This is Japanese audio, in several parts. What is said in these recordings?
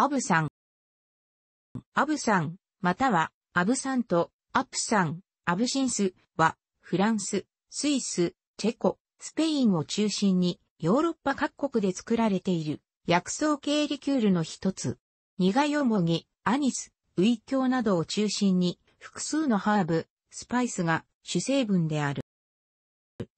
アブ酸。アブ酸、またはアブ酸とアプ酸、アブシンスはフランス、スイス、チェコ、スペインを中心にヨーロッパ各国で作られている薬草系リキュールの一つ。苦よもぎ、アニス、ウイキョウなどを中心に複数のハーブ、スパイスが主成分である。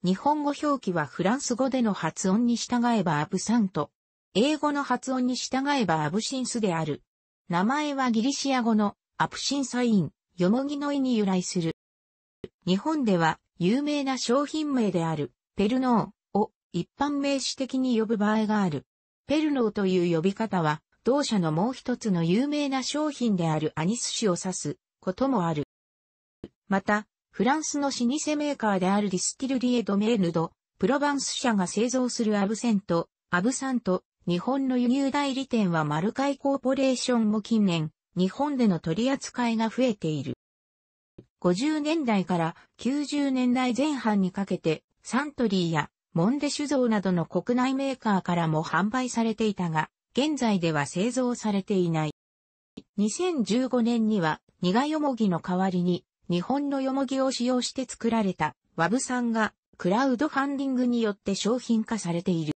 日本語表記はフランス語での発音に従えばアブサント。英語の発音に従えばアブシンスである。名前はギリシア語のアプシンシオン、よもぎの意に由来する。日本では有名な商品名であるペルノーを一般名詞的に呼ぶ場合がある。ペルノーという呼び方は同社のもう一つの有名な商品であるアニス酒を指すこともある。また、フランスの老舗メーカーであるディスティルリエドメーヌド、プロバンス社が製造するアブセント、アブサント、日本の輸入代理店はマルカイコーポレーションも近年、日本での取り扱いが増えている。50年代から90年代前半にかけて、サントリーやモンデ酒造などの国内メーカーからも販売されていたが、現在では製造されていない。2015年には、苦よもぎの代わりに、日本のよもぎを使用して作られた、ワブさんが、クラウドファンディングによって商品化されている。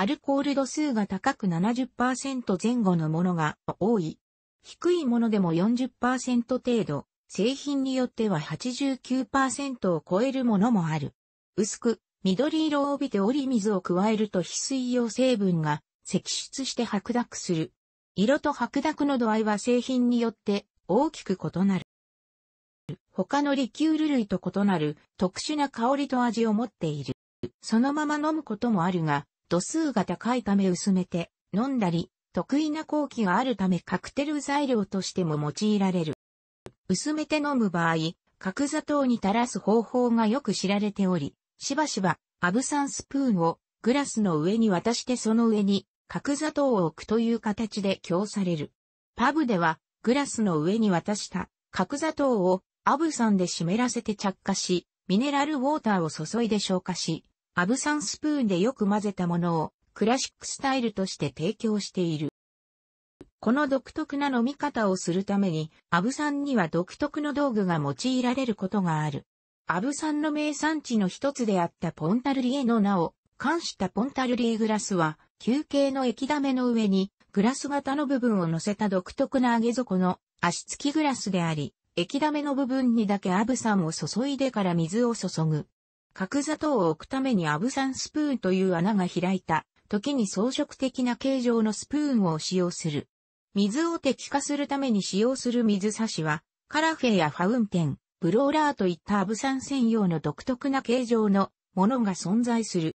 アルコール度数が高く70%前後のものが多い。低いものでも40%程度、製品によっては89%を超えるものもある。薄く、緑色を帯びて折り水を加えると翡翠用成分が析出して白濁する。色と白濁の度合いは製品によって大きく異なる。他のリキュール類と異なる特殊な香りと味を持っている。そのまま飲むこともあるが、度数が高いため薄めて飲んだり、得意な後期があるためカクテル材料としても用いられる。薄めて飲む場合、角砂糖に垂らす方法がよく知られており、しばしばアブサンスプーンをグラスの上に渡してその上に角砂糖を置くという形で供される。パブでは、グラスの上に渡した角砂糖をアブサンで湿らせて着火し、ミネラルウォーターを注いで消化し、アブサンスプーンでよく混ぜたものをクラシックスタイルとして提供している。この独特な飲み方をするために、アブサンには独特の道具が用いられることがある。アブサンの名産地の一つであったポンタルリエの名を冠したポンタルリエグラスは、球形の液ダメの上にグラス型の部分を乗せた独特な上げ底の足付きグラスであり、液ダメの部分にだけアブサンを注いでから水を注ぐ。角砂糖を置くためにアブサンスプーンという穴が開いた、時に装飾的な形状のスプーンを使用する。水を滴下するために使用する水差しは、カラフェやファウンテン、ブローラーといったアブサン専用の独特な形状のものが存在する。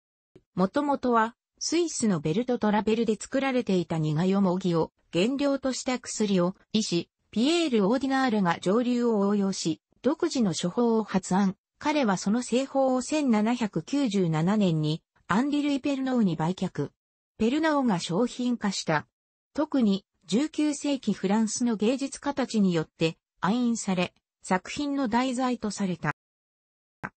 もともとはスイスのベルトトラベルで作られていた苦よもぎを原料とした薬を医師、ピエール・オーディナールが上流を応用し、独自の処方を発案。彼はその製法を1797年にアンリルイ・ペルノーに売却。ペルノーが商品化した。特に19世紀フランスの芸術家たちによって愛飲され、作品の題材とされた。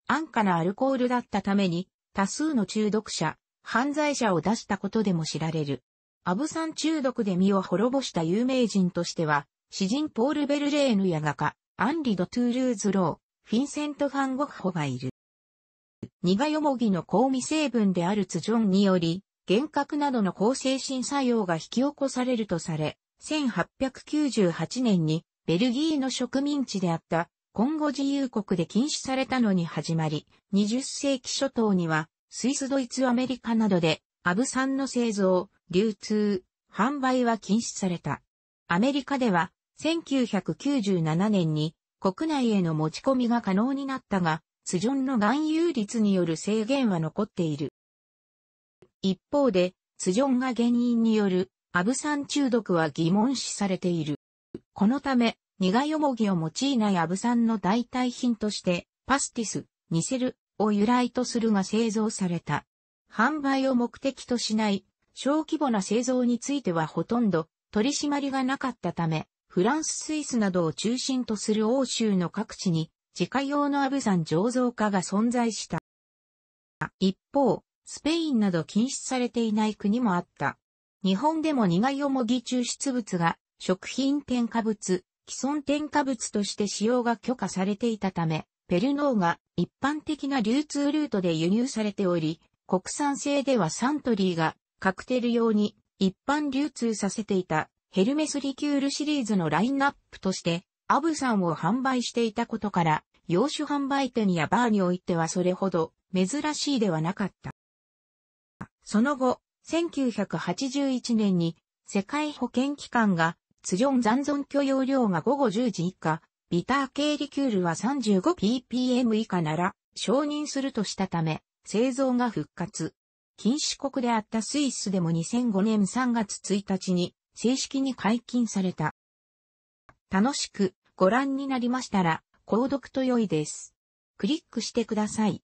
安価なアルコールだったために多数の中毒者、犯罪者を出したことでも知られる。アブサン中毒で身を滅ぼした有名人としては、詩人ポール・ベルレーヌや画家、アンリ・ド・トゥールーズ・ロー、フィンセント・ファン・ゴッホがいる。苦よもぎの香味成分であるツジョンにより、幻覚などの抗精神作用が引き起こされるとされ、1898年にベルギーの植民地であったコンゴ自由国で禁止されたのに始まり、20世紀初頭にはスイス、ドイツ、アメリカなどで、アブ酸の製造、流通、販売は禁止された。アメリカでは、1997年に国内への持ち込みが可能になったが、ツジョンの含有率による制限は残っている。一方で、ツジョンが原因によるアブ酸中毒は疑問視されている。このため、苦よもぎを用いないアブ酸の代替品として、パスティス、ニセル、を由来とするが製造された。販売を目的としない小規模な製造についてはほとんど取り締まりがなかったため、フランス、スイスなどを中心とする欧州の各地に自家用のアブザン醸造家が存在した。一方、スペインなど禁止されていない国もあった。日本でも苦いよもぎ抽出物が食品添加物、既存添加物として使用が許可されていたため、ペルノーが一般的な流通ルートで輸入されており、国産製ではサントリーがカクテル用に一般流通させていたヘルメスリキュールシリーズのラインナップとしてアブさんを販売していたことから、洋酒販売店やバーにおいてはそれほど珍しいではなかった。その後、1981年に世界保健機関がツジョン残存許容量が午後10時以下、ビター系リキュールは 35ppm 以下なら承認するとしたため、製造が復活。禁止国であったスイスでも2005年3月1日に正式に解禁された。楽しくご覧になりましたら、購読と良いです。クリックしてください。